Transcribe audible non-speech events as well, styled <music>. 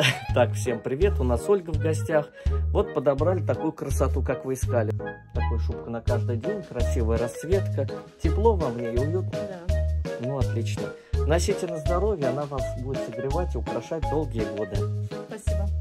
<laughs> Так, всем привет, у нас Ольга в гостях. Вот подобрали такую красоту, как вы искали. Такую шубку на каждый день, красивая расцветка. Тепло вам в ней, уютно? Да. Ну, отлично. Носите на здоровье, она вас будет согревать и украшать долгие годы. Спасибо.